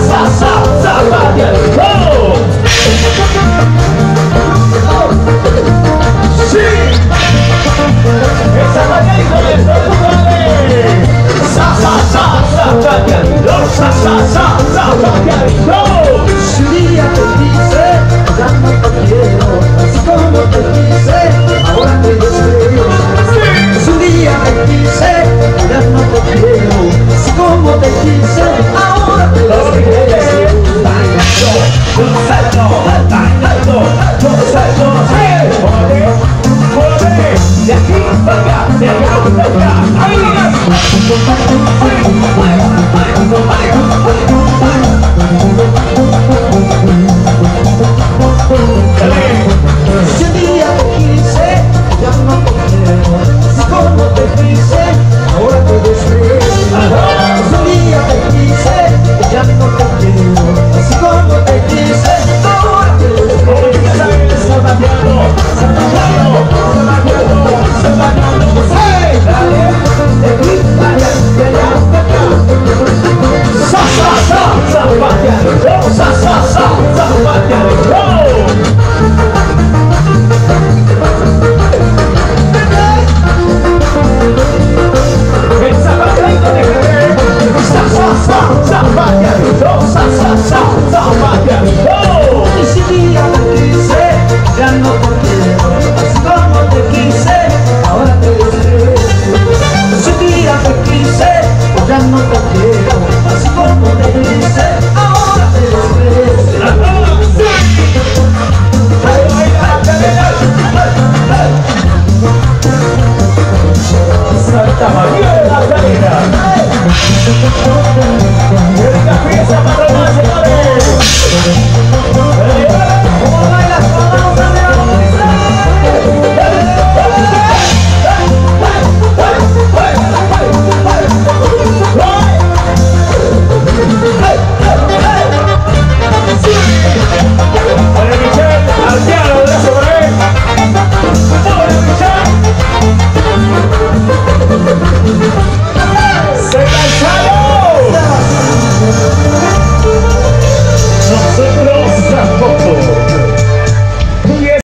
¡Oh, sa, sa, sa, sa, Oh, my God.